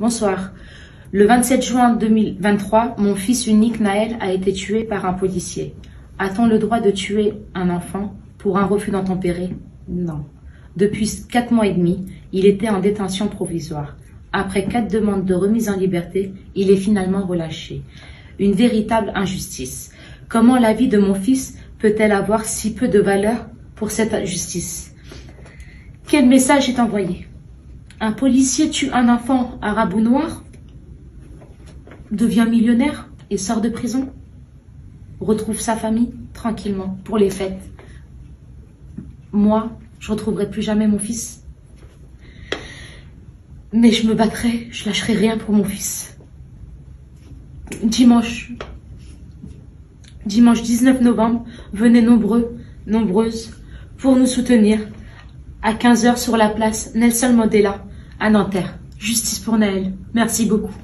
Bonsoir. Le 27 juin 2023, mon fils unique Naël a été tué par un policier. A-t-on le droit de tuer un enfant pour un refus d'entempérer? Non. Depuis quatre mois et demi, il était en détention provisoire. Après quatre demandes de remise en liberté, il est finalement relâché. Une véritable injustice. Comment la vie de mon fils peut-elle avoir si peu de valeur pour cette injustice? Quel message est envoyé? Un policier tue un enfant arabe ou noir devient millionnaire et sort de prison, retrouve sa famille tranquillement pour les fêtes. Moi, je retrouverai plus jamais mon fils. Mais je me battrai, je lâcherai rien pour mon fils. Dimanche, dimanche 19 novembre, venez nombreux, nombreuses, pour nous soutenir à 15h sur la place Nelson Mandela à Nanterre. Justice pour Naël. Merci beaucoup.